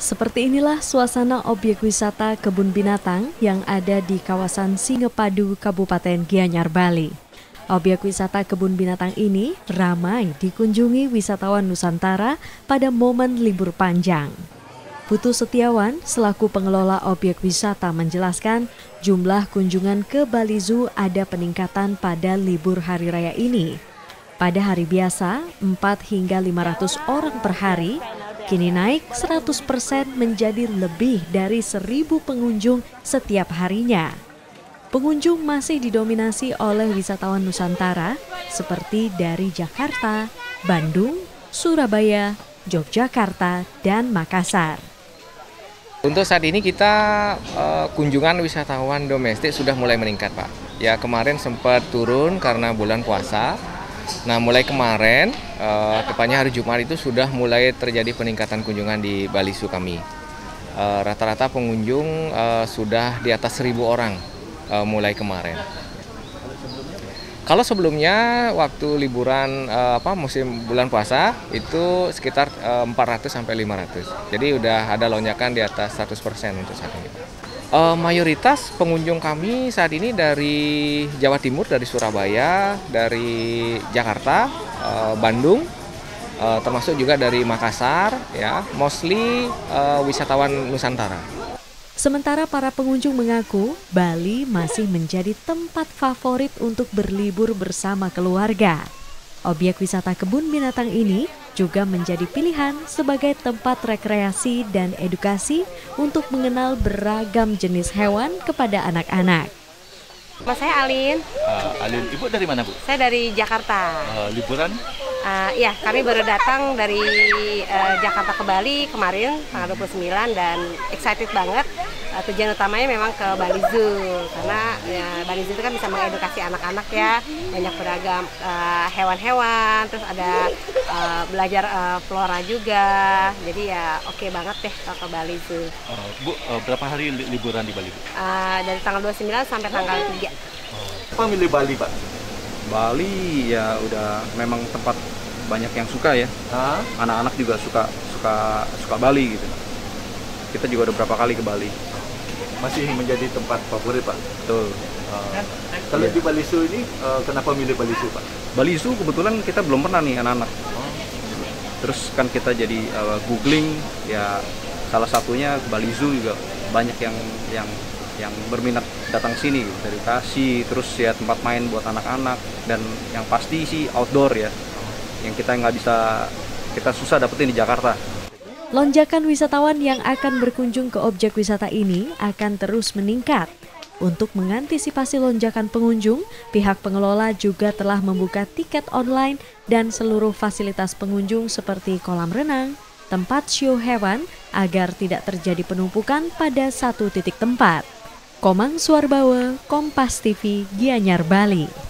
Seperti inilah suasana objek wisata kebun binatang yang ada di kawasan Singepadu, Kabupaten Gianyar, Bali. Objek wisata kebun binatang ini ramai dikunjungi wisatawan Nusantara pada momen libur panjang. Putu Setiawan selaku pengelola objek wisata menjelaskan jumlah kunjungan ke Bali Zoo ada peningkatan pada libur hari raya ini. Pada hari biasa, 4 hingga 500 orang per hari kini naik 100% menjadi lebih dari 1000 pengunjung setiap harinya. Pengunjung masih didominasi oleh wisatawan Nusantara seperti dari Jakarta, Bandung, Surabaya, Yogyakarta, dan Makassar. Untuk saat ini kita uh, kunjungan wisatawan domestik sudah mulai meningkat Pak. Ya kemarin sempat turun karena bulan puasa, Nah mulai kemarin, uh, tepatnya hari Jumat itu sudah mulai terjadi peningkatan kunjungan di Bali Su kami. Eh, rata-rata uh, pengunjung uh, sudah di atas 1000 orang uh, mulai kemarin. Kalau sebelumnya waktu liburan uh, apa musim bulan puasa itu sekitar uh, 400 sampai 500. Jadi udah ada lonjakan di atas 100% untuk saat ini. Uh, mayoritas pengunjung kami saat ini dari Jawa Timur, dari Surabaya, dari Jakarta, uh, Bandung, uh, termasuk juga dari Makassar, ya, mostly uh, wisatawan Nusantara. Sementara para pengunjung mengaku Bali masih menjadi tempat favorit untuk berlibur bersama keluarga. Objek wisata kebun binatang ini juga menjadi pilihan sebagai tempat rekreasi dan edukasi untuk mengenal beragam jenis hewan kepada anak-anak. Mas saya Alin. Uh, Alin, ibu dari mana bu? Saya dari Jakarta. Uh, liburan? Uh, ya, kami baru datang dari uh, Jakarta ke Bali kemarin tanggal 29 dan excited banget uh, tujuan utamanya memang ke Bali Zoo karena ya, Bali Zoo itu kan bisa mengedukasi anak-anak ya banyak beragam uh, hewan-hewan terus ada uh, belajar uh, flora juga jadi ya oke okay banget deh ke Bali Zoo. Uh, Bu uh, berapa hari li liburan di Bali? Uh, dari tanggal 29 sampai tanggal 3. Oh. Apa milih Bali Pak? Bali ya udah memang tempat banyak yang suka ya. Anak-anak juga suka suka suka Bali gitu. Kita juga udah berapa kali ke Bali masih menjadi tempat favorit Pak. Betul. Uh, kalau yeah. di Bali Zoo ini uh, kenapa milih Bali Zoo Pak? Bali Zoo kebetulan kita belum pernah nih anak-anak. Oh. Terus kan kita jadi uh, googling ya salah satunya Bali Zoo juga banyak yang yang yang berminat datang sini gitu. dari kasih terus ya tempat main buat anak-anak dan yang pasti sih outdoor ya yang kita nggak bisa kita susah dapetin di Jakarta Lonjakan wisatawan yang akan berkunjung ke objek wisata ini akan terus meningkat. Untuk mengantisipasi lonjakan pengunjung, pihak pengelola juga telah membuka tiket online dan seluruh fasilitas pengunjung seperti kolam renang, tempat show hewan agar tidak terjadi penumpukan pada satu titik tempat. Komang Suarbawa, Kompas TV, Gianyar, Bali.